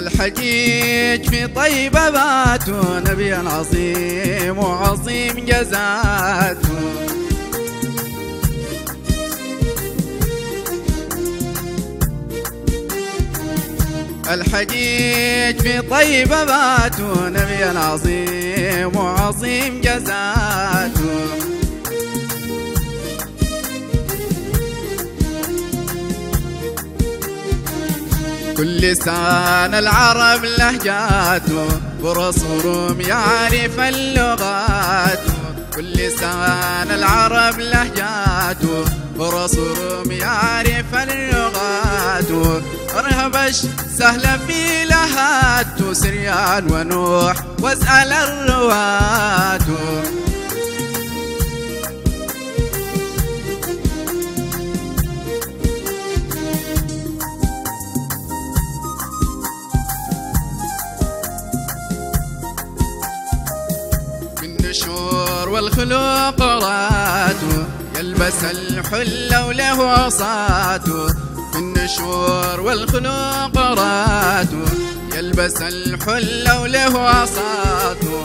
الحجيج في طيبة باتوا نبي عظيم وعظيم جزاته. الحجيج في طيبة باتوا نبي عظيم وعظيم جزاته. لسان العرب لهجاته ورسولهم يعرف اللغات. كل لسان العرب لهجاته ورسولهم يعرف اللغات. ارهبش سهل في لهات سريان ونوح واسأل الروات راته يلبس الحلة وله عصاته في النشور والخلوق راته يلبس الحلة وله عصاته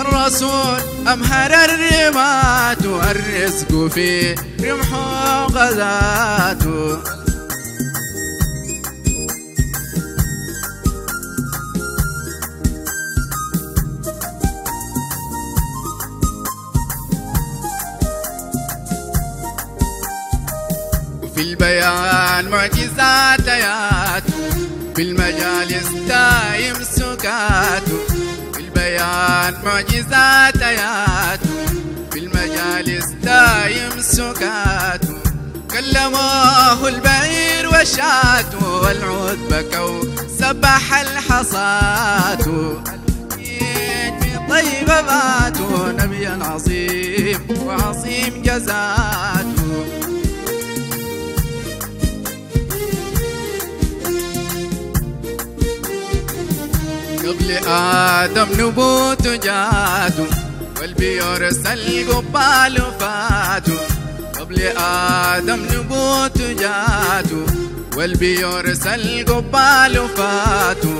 الرسول أمهر الرمات الرزق في رمحه غزاته في البيان معجزات آيات في المجالس دايم سكات. في البيان معجزات آيات في المجالس دايم سكات. كلموه البعير وشات والعود بكوا سبح الحصات. في طيبة ماتوا نبيا عظيم وعظيم جزاته آدم نبوت جاتو والبيورس القبال فاتو. قبل آدم نبوت جاتو والبيورس القبال فاتو.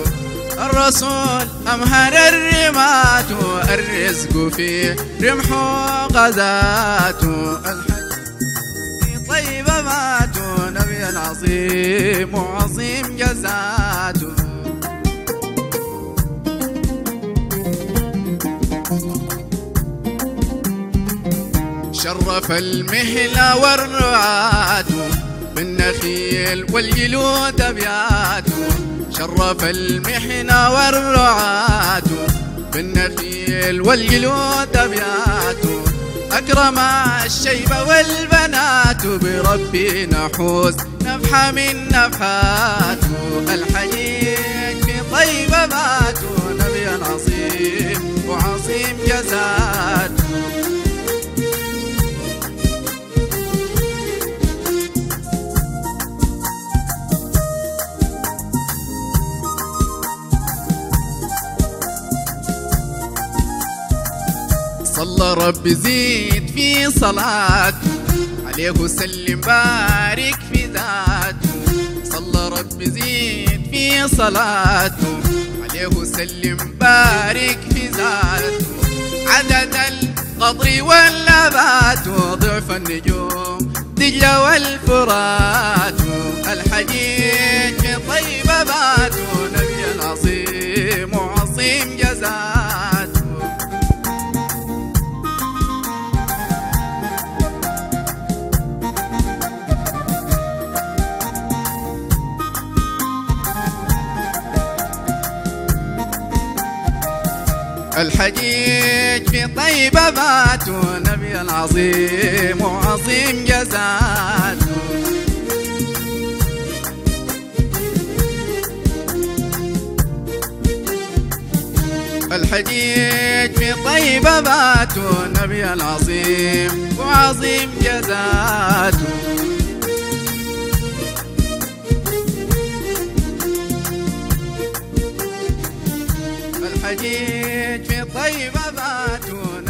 الرسول أمهر الرمات الرزق في رمحه غزاته الحج في طيبة ماتوا نبي عظيم وعظيم جزاته شرف المهلة والرعاة. بالنخيل والجلود أبياته شرف المحنة والرعاة. بالنخيل والجلود أبياته أكرم الشيب والبنات. بربي نحوس نفحة من نفحاته الحجيج في طيبة ماتوا صلى رب زيد في صلاته عليه وسلم بارك في ذاته صلى رب زيد في صلاته عليه وسلم بارك في ذاته عدد القطر والنبات ضعف النجوم دجلة والفرات. الحجيج الحجيج في طيبة باتوا نبي العظيم وعظيم جزاته الحجيج في طيبة باتوا نبي العظيم وعظيم جزاته الحجيج في طيبة باتوا نبي العظيم